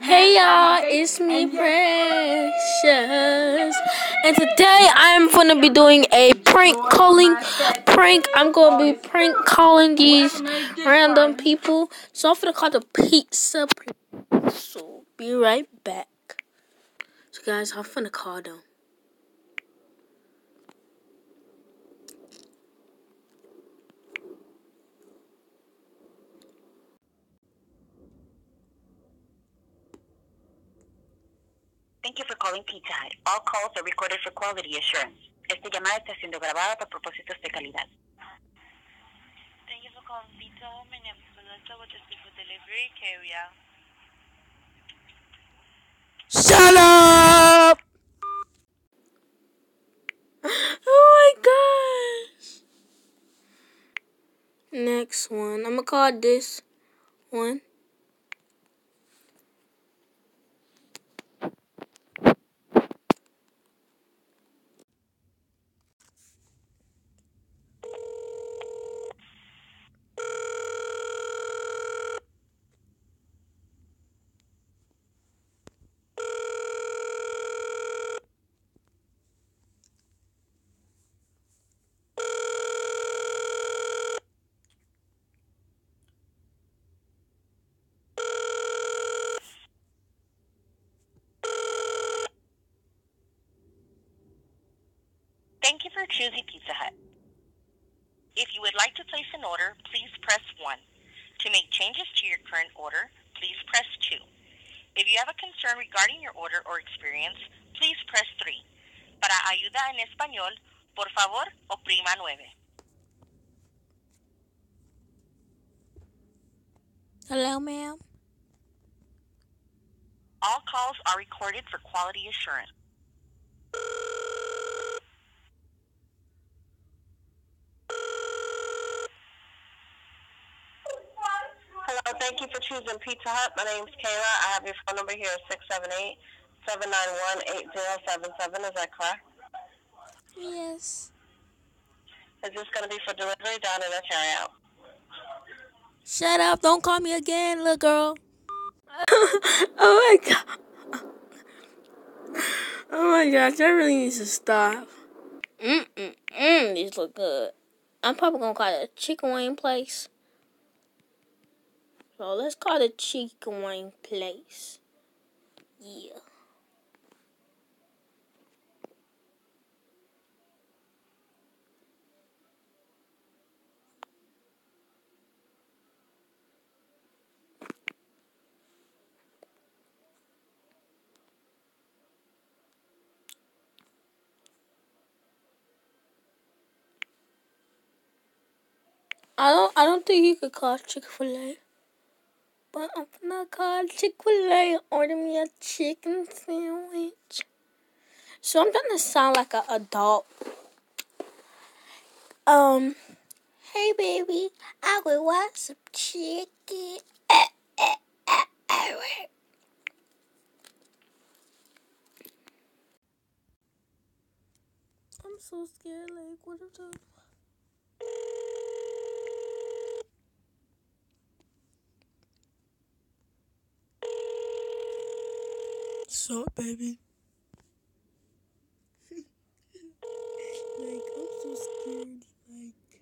Hey y'all, it's me Precious. And today I'm gonna be doing a prank calling prank. I'm gonna be prank calling these random people. So I'm gonna call the pizza. So be right back. So guys, I'm gonna call them. Thank you for calling Pizza Hut. All calls are recorded for quality assurance. Esta llamada está siendo grabada para propósitos de calidad. Thank you for calling Pizza Hut. My name is Melissa with the Speak for Delivery. Carry out. Uh, Shut up! Oh my gosh. Next one. I'm gonna call this one. For choosing Pizza Hut. If you would like to place an order, please press 1. To make changes to your current order, please press 2. If you have a concern regarding your order or experience, please press 3. Para ayuda en español, por favor, oprima 9. Hello, ma'am. All calls are recorded for quality assurance. Hello, thank you for choosing Pizza Hut. My name's Kayla. I have your phone number here at 678 791 8077. Is that correct? Yes. Is this going to be for delivery, down, and a carry out? Shut up. Don't call me again, little girl. oh my god. Oh my gosh, that really needs to stop. Mm mm mm. These look good. I'm probably gonna call it a chicken wing place. So let's call it chicken wing place. Yeah. I don't I don't think you could call Chick-fil-A. But I'm gonna call Chick-fil-A order me a chicken sandwich. So I'm trying to sound like an adult. Um Hey baby, I would want some chicken. Eh, eh, eh, I'm so scared, like what if the So, baby. like, I'm so scared. Like,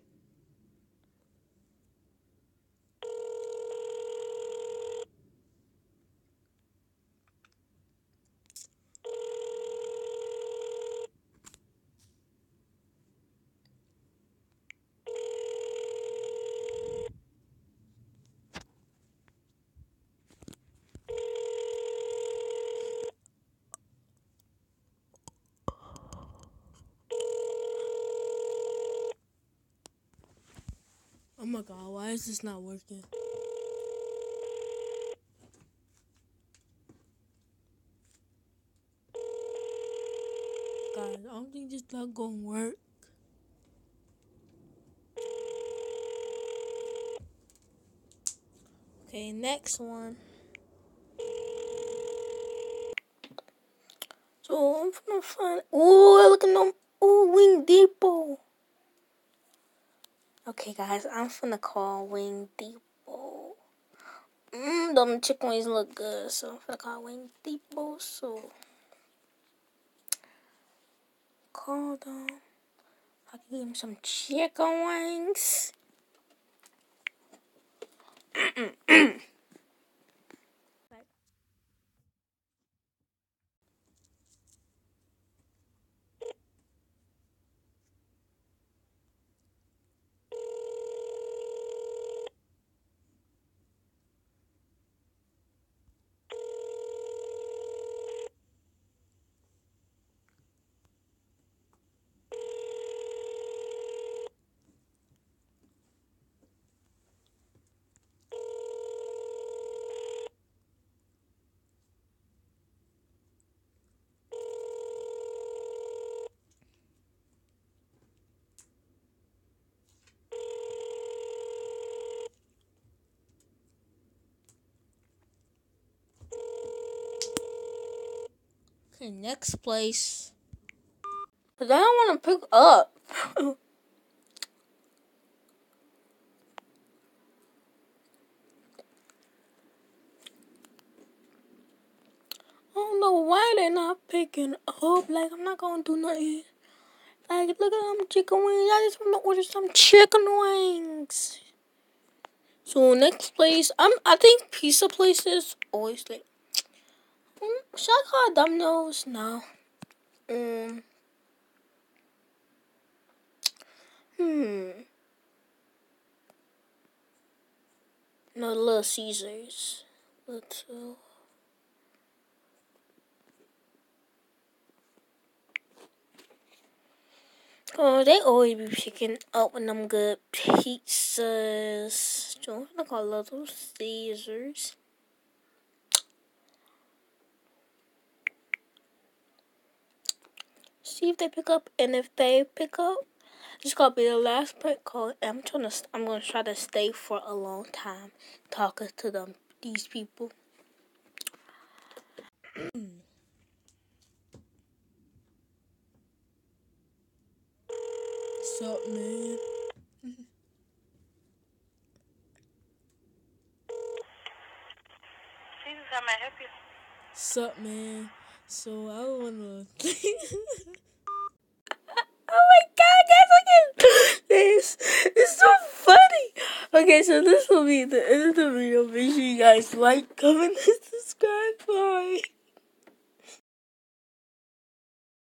oh my god, why is this not working? Guys, I don't think this not gonna work. Okay, next one. So I'm gonna find. Ooh, look at them. Oh, Wing Depot. Okay, guys, I'm gonna call Wing Depot. mm, them chicken wings look good, so I'm like I Wing deep so call them. I can give him some chicken wings. Okay, next place. But I don't want to pick up. I don't know why they're not picking up. Like, I'm not gonna do nothing. Like, look at them chicken wings. I just want to order some chicken wings. So next place, I'm. I think pizza places always like should I call it Domino's? No. Um. Hmm. No, Little Caesars. Let's. Oh, they always be picking up with them good pizzas. I'm gonna call Little Caesars. See if they pick up, and if they pick up, this is gonna be the last prank call. I'm trying to, I'm gonna try to stay for a long time talking to them, these people. Sup, man? how may I help you? Sup, man? So I wanna. Oh my god, guys, look at this. It's so funny. Okay, so this will be the end of the video. Make sure you guys like, comment, and subscribe. Bye.